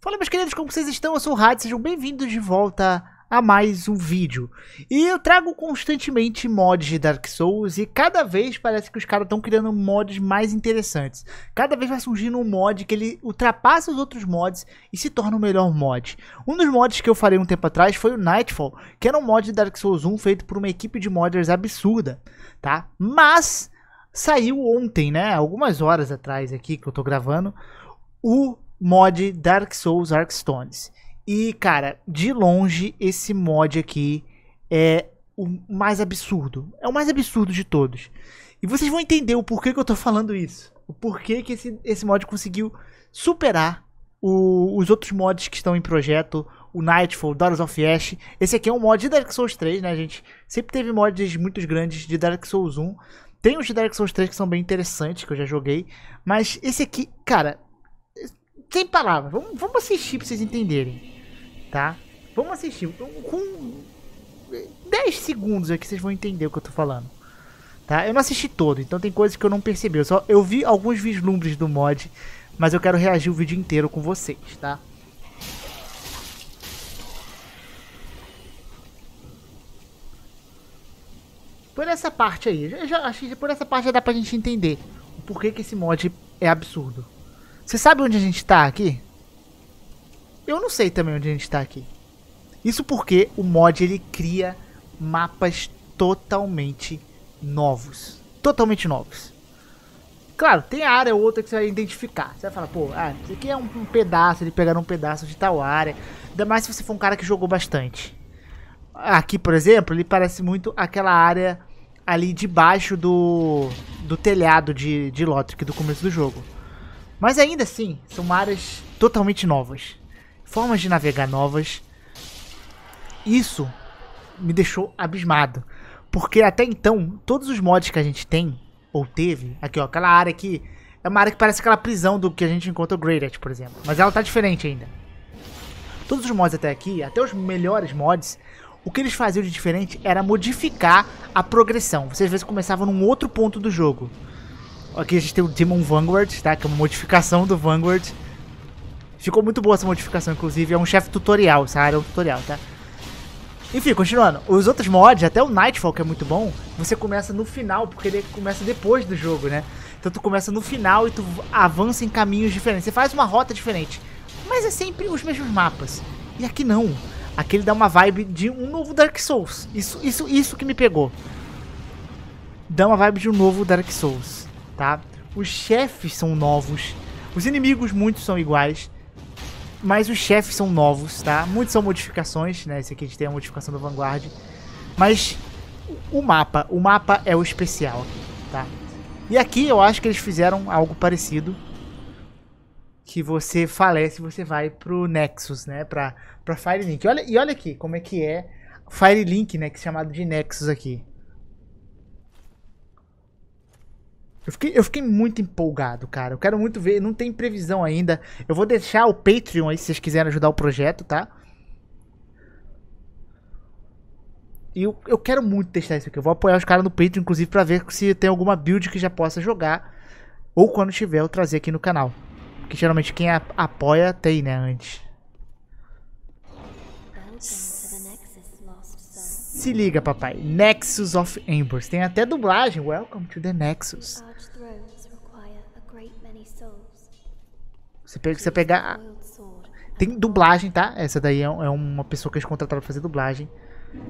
Fala meus queridos, como vocês estão? Eu sou o Rad, sejam bem-vindos de volta a mais um vídeo. E eu trago constantemente mods de Dark Souls e cada vez parece que os caras estão criando mods mais interessantes. Cada vez vai surgindo um mod que ele ultrapassa os outros mods e se torna o melhor mod. Um dos mods que eu falei um tempo atrás foi o Nightfall, que era um mod de Dark Souls 1 feito por uma equipe de modders absurda, tá? Mas saiu ontem, né, algumas horas atrás aqui que eu tô gravando, o mod Dark Souls Arcstones. E, cara, de longe, esse mod aqui é o mais absurdo. É o mais absurdo de todos. E vocês vão entender o porquê que eu tô falando isso. O porquê que esse, esse mod conseguiu superar o, os outros mods que estão em projeto. O Nightfall, Daughters of Ash. Esse aqui é um mod de Dark Souls 3, né, gente? Sempre teve mods muito grandes de Dark Souls 1. Tem os de Dark Souls 3 que são bem interessantes, que eu já joguei. Mas esse aqui, cara, sem palavras. Vamos, vamos assistir pra vocês entenderem. Tá? Vamos assistir. Com 10 segundos aqui vocês vão entender o que eu tô falando. Tá? Eu não assisti todo, então tem coisas que eu não percebi. Eu, só, eu vi alguns vislumbres do mod, mas eu quero reagir o vídeo inteiro com vocês, tá? Por essa parte aí, já, já, acho que por essa parte já dá pra gente entender o porquê que esse mod é absurdo. Você sabe onde a gente tá aqui? Eu não sei também onde a gente tá aqui. Isso porque o mod ele cria mapas totalmente novos. Totalmente novos. Claro, tem área ou outra que você vai identificar. Você vai falar, pô, ah, isso aqui é um, um pedaço, ele pegaram um pedaço de tal área. Ainda mais se você for um cara que jogou bastante. Aqui, por exemplo, ele parece muito aquela área ali debaixo do, do telhado de, de Lothric do começo do jogo. Mas ainda assim, são áreas totalmente novas. Formas de navegar novas. Isso me deixou abismado. Porque até então, todos os mods que a gente tem, ou teve, aqui ó, aquela área aqui, é uma área que parece aquela prisão do que a gente encontra o Great, por exemplo. Mas ela tá diferente ainda. Todos os mods até aqui, até os melhores mods, o que eles faziam de diferente era modificar a progressão. Você às vezes começava num outro ponto do jogo. Aqui a gente tem o Demon Vanguard, tá? Que é uma modificação do Vanguard. Ficou muito boa essa modificação, inclusive. É um chefe tutorial, essa área é um tutorial, tá? Enfim, continuando. Os outros mods, até o Nightfall, que é muito bom, você começa no final, porque ele começa depois do jogo, né? Então tu começa no final e tu avança em caminhos diferentes. Você faz uma rota diferente. Mas é sempre os mesmos mapas. E aqui não. Aqui ele dá uma vibe de um novo Dark Souls. Isso, isso, isso que me pegou. Dá uma vibe de um novo Dark Souls tá? Os chefes são novos, os inimigos muitos são iguais, mas os chefes são novos, tá? Muitos são modificações, né? Esse aqui a gente tem a modificação do Vanguard, mas o mapa, o mapa é o especial, tá? E aqui eu acho que eles fizeram algo parecido, que você falece, você vai pro Nexus, né? Pra, pra Firelink. Olha, e olha aqui como é que é Firelink, né? Que é chamado de Nexus aqui. Eu fiquei, eu fiquei muito empolgado, cara. Eu quero muito ver. Não tem previsão ainda. Eu vou deixar o Patreon aí se vocês quiserem ajudar o projeto, tá? E eu, eu quero muito testar isso aqui. Eu vou apoiar os caras no Patreon, inclusive, pra ver se tem alguma build que já possa jogar. Ou quando tiver, eu trazer aqui no canal. Porque geralmente quem apoia tem, né, antes. Se liga, papai. Nexus of Embers. Tem até dublagem. Welcome to the Nexus. Você, pega, você pegar... Tem dublagem, tá? Essa daí é, é uma pessoa que eles contrataram pra fazer dublagem.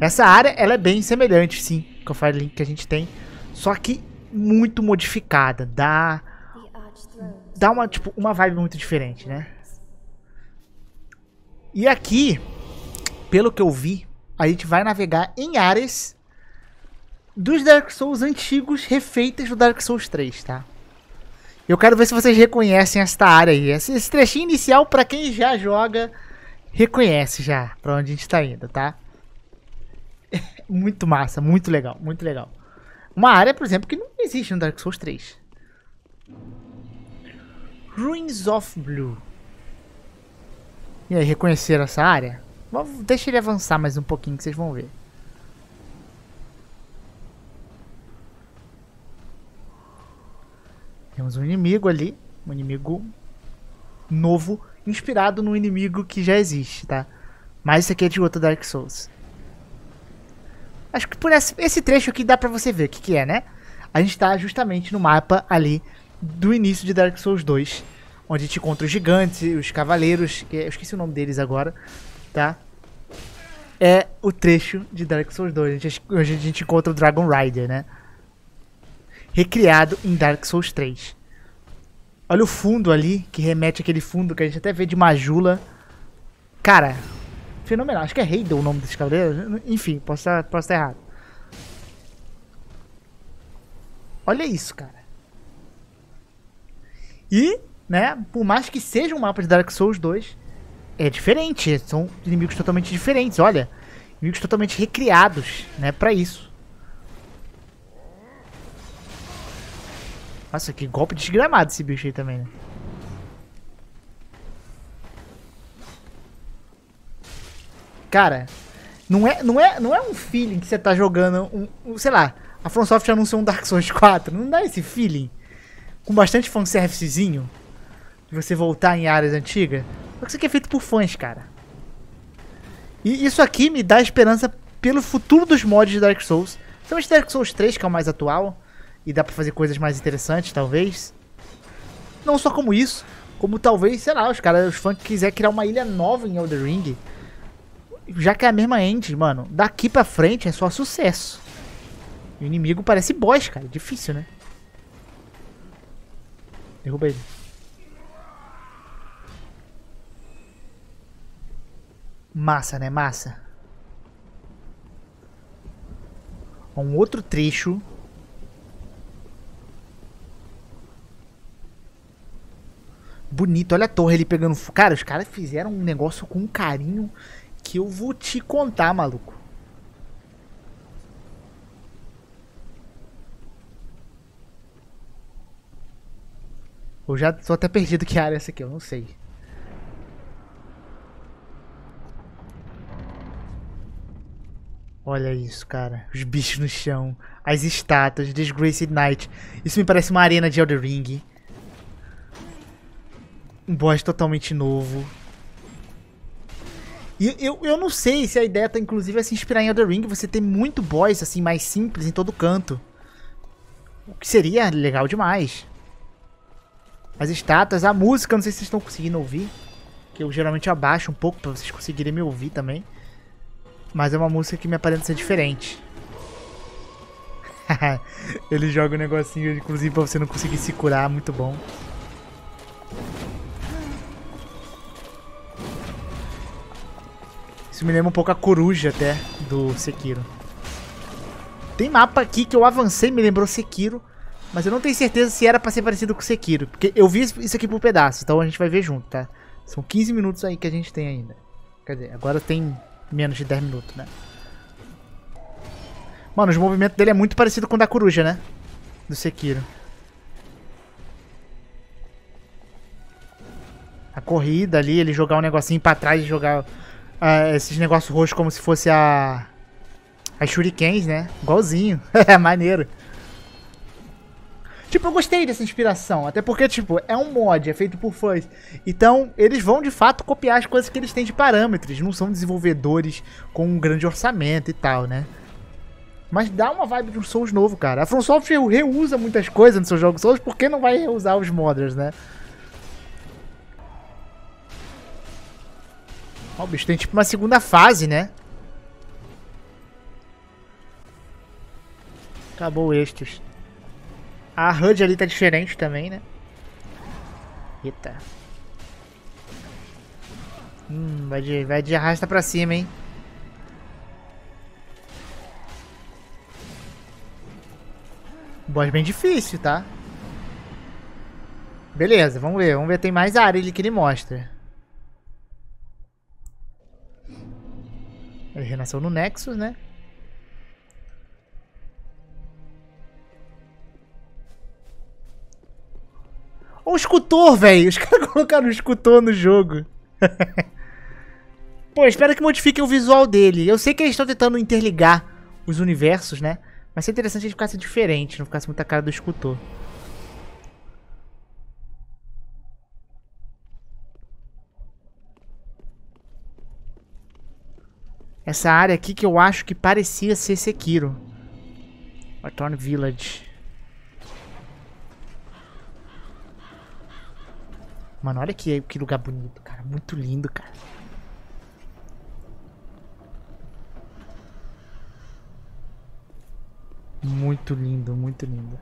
Essa área, ela é bem semelhante, sim, com a Firelink que a gente tem. Só que muito modificada. Dá... Dá uma, tipo, uma vibe muito diferente, né? E aqui, pelo que eu vi, a gente vai navegar em áreas dos Dark Souls antigos refeitas do Dark Souls 3, tá? Eu quero ver se vocês reconhecem esta área aí. Esse, trechinho inicial, para quem já joga, reconhece já pra onde a gente tá indo, tá? muito massa, muito legal, muito legal. Uma área, por exemplo, que não existe no Dark Souls 3. Ruins of Blue. E aí, reconheceram essa área? Deixa ele avançar mais um pouquinho que vocês vão ver. Temos um inimigo ali. Um inimigo novo inspirado no inimigo que já existe, tá? Mas esse aqui é de outro Dark Souls. Acho que por esse, trecho aqui dá pra você ver o que, que é, né? A gente tá justamente no mapa ali do início de Dark Souls 2. Onde a gente encontra os gigantes, os cavaleiros, que eu esqueci o nome deles agora, tá? É o trecho de Dark Souls 2, onde a gente encontra o Dragon Rider, né? Recriado em Dark Souls 3. Olha o fundo ali, que remete àquele fundo que a gente até vê de Majula. Cara, fenomenal. Acho que é Heidel o nome desse cavaleiro. Enfim, posso estar, posso estar errado. Olha isso, cara. E, né, por mais que seja um mapa de Dark Souls 2, é diferente. São inimigos totalmente diferentes, olha. Inimigos totalmente recriados, né, pra isso. Nossa, que golpe desgramado esse bicho aí também, né? Cara, não é, não é, não é um feeling que você tá jogando um, um sei lá, a FromSoft anunciou um Dark Souls 4, não dá esse feeling com bastante fanservicezinho de você voltar em áreas antigas? Isso aqui é feito por fãs, cara. E isso aqui me dá esperança pelo futuro dos mods de Dark Souls. Principalmente Dark Souls 3, que é o mais atual e dá pra fazer coisas mais interessantes, talvez. Não só como isso, como talvez, sei lá, os caras, os fãs que quiser criar uma ilha nova em Elder Ring. Já que é a mesma end, mano, daqui pra frente é só sucesso. E o inimigo parece boss, cara. Difícil, né? Derruba ele. Massa, né? Massa. Um outro trecho bonito. Olha a torre ele pegando. Cara, os caras fizeram um negócio com carinho que eu vou te contar, maluco. Eu já tô até perdido que área é essa aqui, eu não sei. Olha isso, cara. Os bichos no chão. As estátuas. Disgraced Knight. Isso me parece uma arena de Elder Ring um boss totalmente novo. E eu, eu não sei se a ideia tá inclusive é se inspirar em Elder Ring, você ter muito boss assim mais simples em todo canto. O que seria legal demais. As estátuas, a música, não sei se vocês estão conseguindo ouvir. Que eu geralmente abaixo um pouco para vocês conseguirem me ouvir também. Mas é uma música que me aparenta ser diferente. Ele joga um negocinho, inclusive, pra você não conseguir se curar, muito bom. Isso me lembra um pouco a coruja até do Sekiro. Tem mapa aqui que eu avancei me lembrou Sekiro, mas eu não tenho certeza se era pra ser parecido com Sekiro, porque eu vi isso aqui por pedaço, então a gente vai ver junto, tá? São 15 minutos aí que a gente tem ainda. Quer dizer, agora tem menos de 10 minutos, né? Mano, os movimentos dele é muito parecido com o da coruja, né? Do Sekiro. A corrida ali, ele jogar um negocinho pra trás e jogar uh, esses negócios roxos como se fosse a. As shurikens, né? Igualzinho. É maneiro. Tipo, eu gostei dessa inspiração. Até porque, tipo, é um mod, é feito por fãs. Então, eles vão de fato copiar as coisas que eles têm de parâmetros. Não são desenvolvedores com um grande orçamento e tal, né? Mas dá uma vibe de um Souls novo, cara. A From Software reusa muitas coisas nos seus jogos Souls, por que não vai reusar os modders, né? Ó, o bicho tem tipo uma segunda fase, né? Acabou extras. A HUD ali tá diferente também, né? Eita. Hum, vai de, vai de arrasta pra cima, hein? Boss bem difícil, tá? Beleza, vamos ver. Vamos ver, tem mais área ali que ele mostra. Ele renasceu no Nexus, né? Olha o escultor, velho. Os caras colocaram o escultor no jogo. Pô, espero que modifiquem o visual dele. Eu sei que eles estão tentando interligar os universos, né? Mas seria é interessante ele ficasse diferente, não ficasse muita cara do escultor. Essa área aqui que eu acho que parecia ser Sekiro. Waton Village. Mano, olha que, que lugar bonito, cara. Muito lindo, cara. Muito lindo, muito lindo.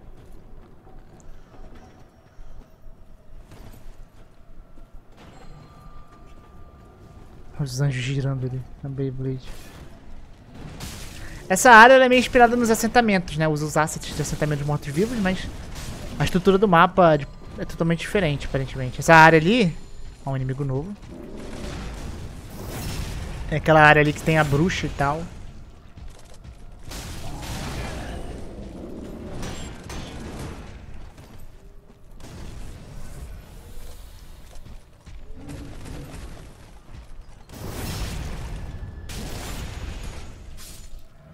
Os anjos girando ali na Beyblade. Essa área é meio inspirada nos assentamentos, né? Usa os assets de assentamentos mortos-vivos, mas a estrutura do mapa é totalmente diferente, aparentemente. Essa área ali... Ó, um inimigo novo. É aquela área ali que tem a bruxa e tal.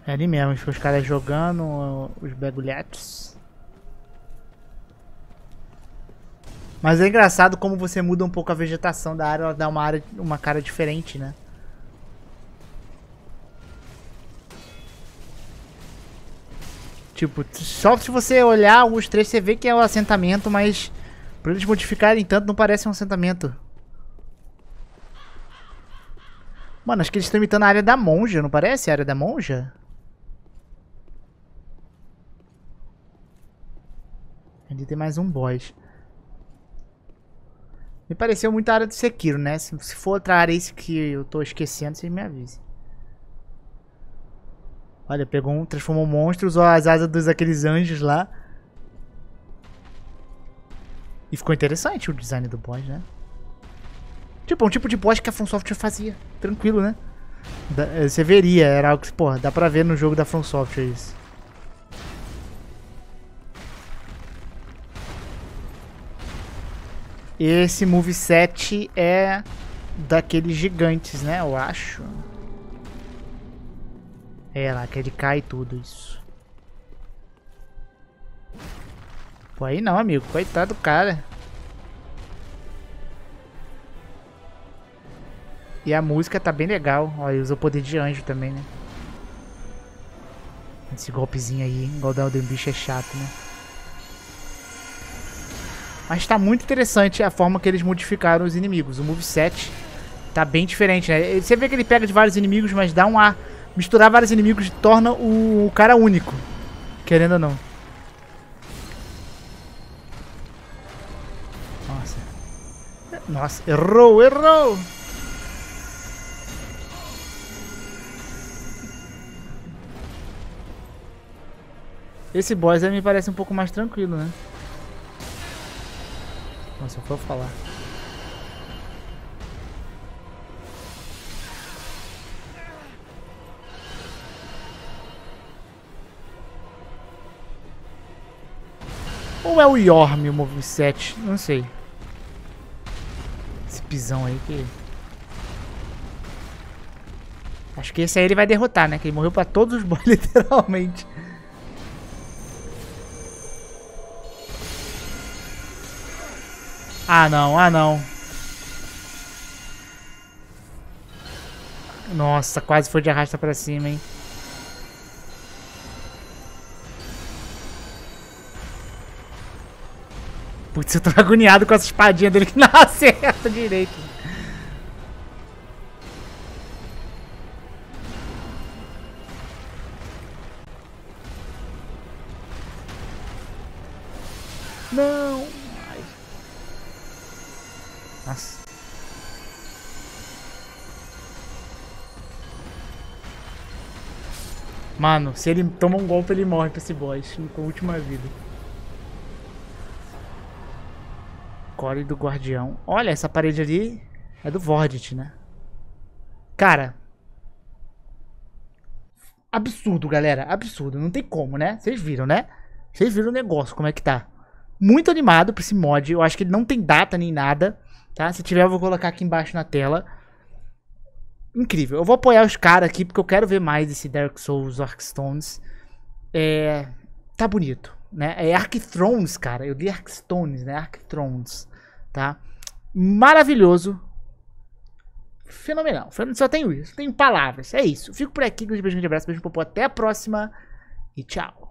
É ali mesmo, os caras jogando os bagulhetes. Mas é engraçado como você muda um pouco a vegetação da área, ela dá uma, área, uma cara diferente, né? Tipo, só se você olhar os três você vê que é um assentamento, mas pra eles modificarem tanto não parece um assentamento. Mano, acho que eles estão imitando a área da monja, não parece a área da monja? Ali tem mais um boss. Me pareceu muito a área do Sekiro, né? Se, se for outra área esse que eu tô esquecendo, vocês me avisem. Olha, pegou um, transformou um monstro, usou as asas dos aqueles anjos lá. E ficou interessante o design do boss, né? Tipo, um tipo de boss que a Software fazia. Tranquilo, né? Da, eh, você veria, era algo que, porra, dá pra ver no jogo da Software isso. Esse moveset é daqueles gigantes, né? Eu acho. É lá, que ele cai tudo isso. Pô, aí não, amigo. Coitado do cara. E a música tá bem legal. Olha, usa o poder de anjo também, né? Esse golpezinho aí, igual o do bicho é chato, né? Mas tá muito interessante a forma que eles modificaram os inimigos. O moveset tá bem diferente, né? Você vê que ele pega de vários inimigos, mas dá um ar. Misturar vários inimigos torna o, o cara único. Querendo ou não. Nossa. Nossa, errou, errou! Esse boss aí me parece um pouco mais tranquilo, né? Nossa, eu vou falar. Ou é o Yorm o moveset? Não sei. Esse pisão aí que... Acho que esse aí ele vai derrotar, né? Que ele morreu pra todos os boys, literalmente. Ah, não. Ah, não. Nossa, quase foi de arrasta pra cima, hein. Putz, eu tô agoniado com essa espadinha dele que não acerta direito. Nossa. Mano, se ele toma um golpe, ele morre pra esse boss com a última vida. Core do Guardião. Olha, essa parede ali é do Vordit, né? Cara. Absurdo, galera. Absurdo. Não tem como, né? Vocês viram, né? Vocês viram o negócio, como é que tá. Muito animado pra esse mod. Eu acho que ele não tem data nem nada. Tá? Se tiver, eu vou colocar aqui embaixo na tela. Incrível. Eu vou apoiar os caras aqui, porque eu quero ver mais esse Dark Souls Arkstones. É... Tá bonito, né? É Arkthrones, cara. Eu li Arkstones, né? Arkthrones, tá? Maravilhoso. fenomenal. Só tenho isso. Tenho palavras. É isso. Fico por aqui. Um beijo, um abraço. Beijo, popô. Até a próxima. E tchau.